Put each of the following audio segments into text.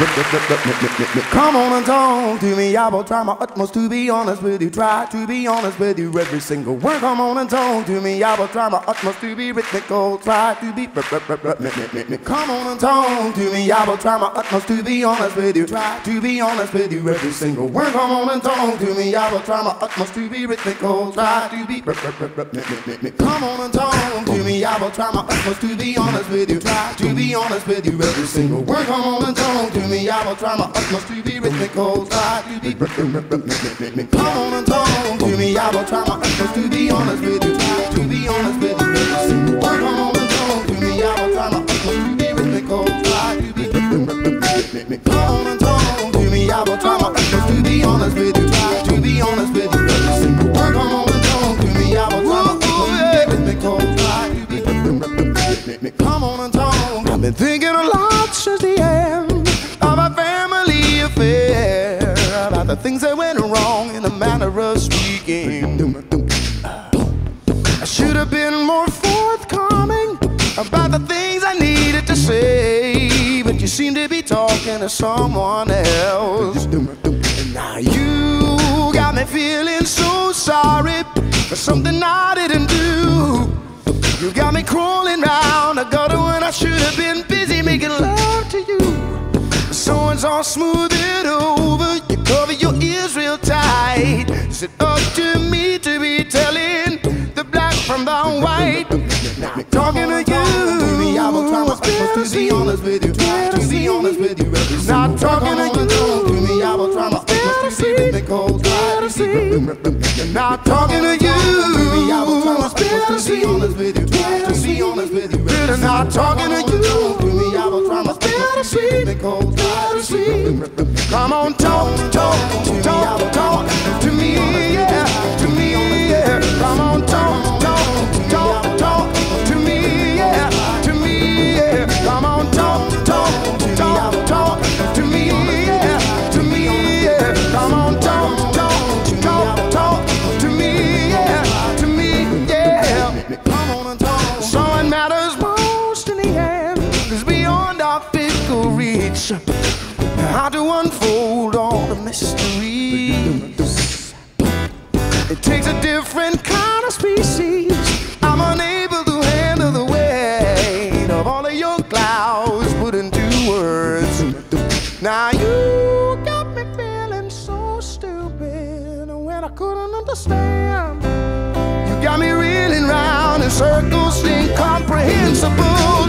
Come on and talk to me. I will try my utmost to be honest with you. Try to be honest with you every single word. Come on and talk to me. I will try my utmost to be rhythmical. Try to be. Come on and talk to me. I will try my utmost to be honest with you. Try to be honest with you every single word. Come on and talk to me. I will try my utmost to be rhythmical. Try to be. Come on and talk to me. I will try my utmost to be honest with you. Try to be honest with you every single word. Come on and talk to me. I will try my utmost to be rhythmical. Try to be. Come on and talk to me. I will try my utmost to be honest with you. To be honest with you. Come on and talk to me. I will try my utmost to be be. Come on and talk to me. I will try my utmost to be honest with you. Try to be honest with you. Come on and talk to me. I will try my utmost to be be. Come on and talk. I've been thinking things that went wrong in the manner of speaking. I should have been more forthcoming about the things I needed to say, but you seem to be talking to someone else. And now you got me feeling so sorry for something I didn't do. You got me crawling round the gutter when I should have been busy making love to you. So it's all smooth Is it up to me to be telling the black from the white? Now talking to you. I will try my utmost to be honest with you. To be honest with you. Not talking to you. To me, I will try my utmost to be. Not talking to you. I will try my utmost to be honest with you. To be honest with you. Not talking to you. To me, I will try my utmost to be rhythmical. Come on, talk, reach. How to unfold all the mysteries. It takes a different kind of species. I'm unable to handle the weight of all of your clouds put into words. Now you got me feeling so stupid when I couldn't understand. You got me reeling round in circles incomprehensible.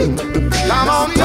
Come on.